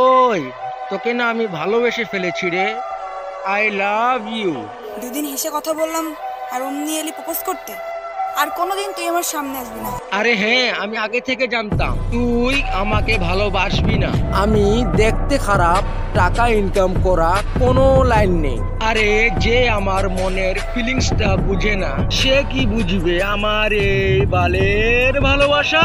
ওই তোকে না আমি ভালোবেসে ফেলেছি রে। আই লাভ ইউ দুদিন হেসে কথা বললাম আর অমনি এলি প্রপোজ করতে। আর কোনোদিন তুই আমার সামনে আসবি না। আরে হ্যাঁ আমি আগে থেকে জানতাম। তুই আমাকে ভালোবাসবি না। আমি দেখতে খারাপ টাকা ইনকাম করা কোনো লাইন নেই। আরে যে আমার মনের ফিলিংসটা বুঝে না সে কি বুঝবে আমার এই বালের ভালোবাসা?